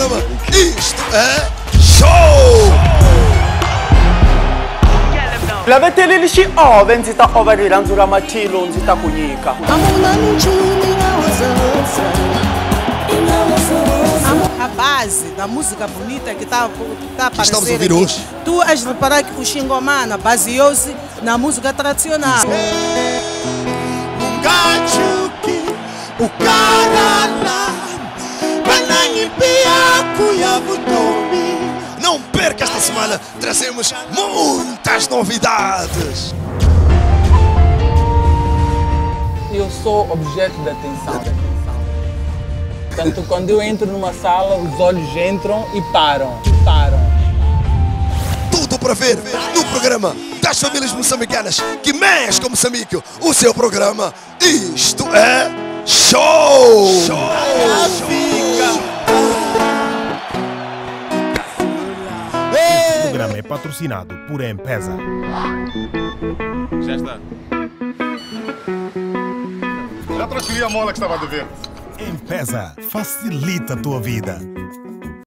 programa Isto é Show! lava teleli xiove ndzi ta ova rirhandzu ra matilo ndzi ta ku nyika a base da música bonita que está tá a aparecendo ouvir aqui. hoje. Tu és reparar que o Xingomana baseou-se na música tradicional. Ngachuki Não perca esta semana, trazemos muitas novidades. Eu sou objeto de atenção. Portanto, quando eu entro numa sala, os olhos entram e param. Param. Tudo para ver no programa das famílias moçambicanas que mexe com Moçambique. O seu programa Isto é Show! Este programa é patrocinado por Empesa. Já está. Já transferi a mola que estava a dever. Empesa facilita a tua vida.